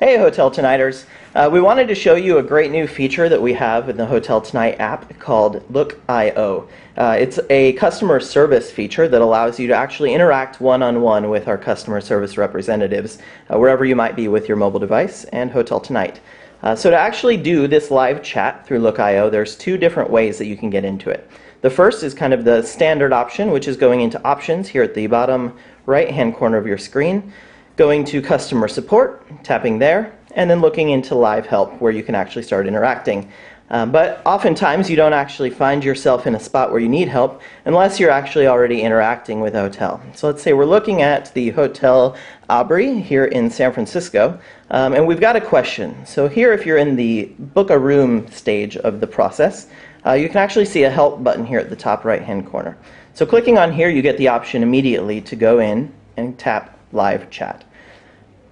Hey, Hotel Tonighters. Uh, we wanted to show you a great new feature that we have in the Hotel Tonight app called Look.io. Uh, it's a customer service feature that allows you to actually interact one on one with our customer service representatives uh, wherever you might be with your mobile device and Hotel Tonight. Uh, so, to actually do this live chat through Look.io, there's two different ways that you can get into it. The first is kind of the standard option, which is going into options here at the bottom right hand corner of your screen going to customer support, tapping there, and then looking into live help where you can actually start interacting. Um, but oftentimes you don't actually find yourself in a spot where you need help unless you're actually already interacting with a hotel. So let's say we're looking at the Hotel Abri here in San Francisco, um, and we've got a question. So here, if you're in the book a room stage of the process, uh, you can actually see a help button here at the top right hand corner. So clicking on here, you get the option immediately to go in and tap live chat.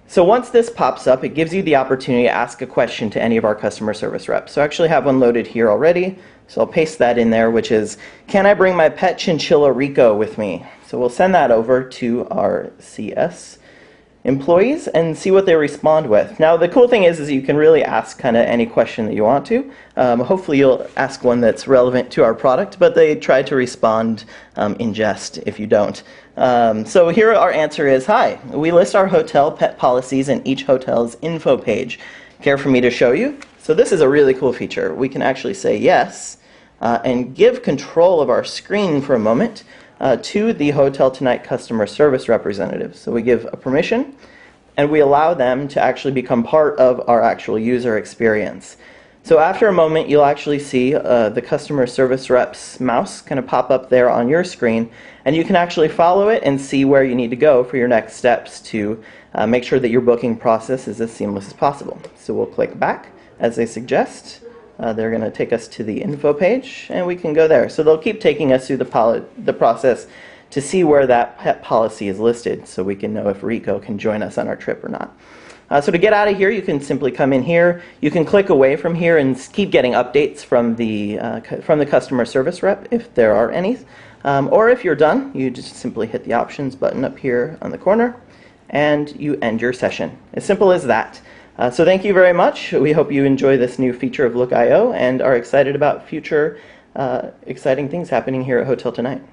So once this pops up, it gives you the opportunity to ask a question to any of our customer service reps. So I actually have one loaded here already. So I'll paste that in there, which is, can I bring my pet chinchilla Rico with me? So we'll send that over to our CS employees and see what they respond with. Now, the cool thing is, is you can really ask kind of any question that you want to. Um, hopefully, you'll ask one that's relevant to our product, but they try to respond um, in jest if you don't. Um, so here our answer is, hi, we list our hotel pet policies in each hotel's info page. Care for me to show you? So this is a really cool feature. We can actually say yes uh, and give control of our screen for a moment uh, to the Hotel Tonight customer service representative. So we give a permission and we allow them to actually become part of our actual user experience. So after a moment, you'll actually see uh, the customer service rep's mouse kind of pop up there on your screen, and you can actually follow it and see where you need to go for your next steps to uh, make sure that your booking process is as seamless as possible. So we'll click back as they suggest. Uh, they're going to take us to the info page, and we can go there. So they'll keep taking us through the, the process to see where that pet policy is listed so we can know if Rico can join us on our trip or not. Uh, so to get out of here, you can simply come in here. You can click away from here and keep getting updates from the, uh, from the customer service rep if there are any. Um, or if you're done, you just simply hit the options button up here on the corner and you end your session. As simple as that. Uh, so thank you very much. We hope you enjoy this new feature of Look.io and are excited about future uh, exciting things happening here at Hotel Tonight.